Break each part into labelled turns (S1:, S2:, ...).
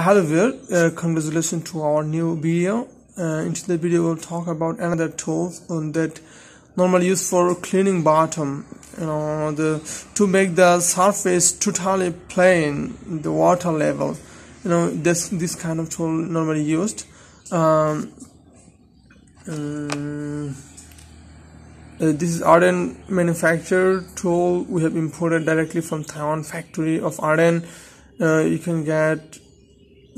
S1: hello there uh, congratulations to our new video. Uh, in today's video we'll talk about another tool that normally used for cleaning bottom. You know the to make the surface totally plain the water level. You know this this kind of tool normally used. Um, um, uh, this is Arden manufactured tool. We have imported directly from Taiwan factory of Arden. Uh, you can get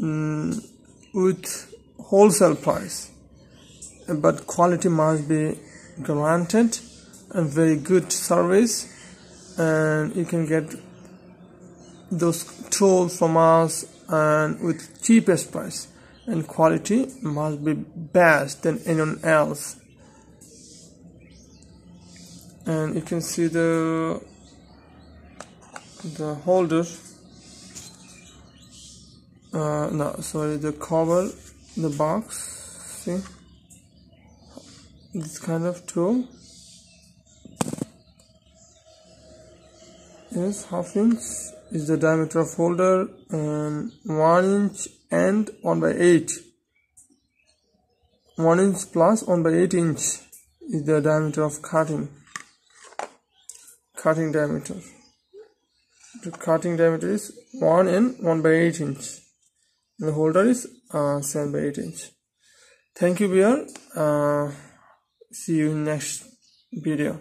S1: um, with wholesale price. But quality must be granted and very good service. And you can get those tools from us and with cheapest price. And quality must be best than anyone else. And you can see the the holder uh, no sorry the cover the box see? This kind of tool. Is half inch is the diameter of holder and one inch and one by eight. One inch plus one by eight inch is the diameter of cutting. Cutting diameter. The cutting diameter is 1 and 1 by 8 inch the holder is uh, 7 by 8 inch. Thank you beer uh, see you in next video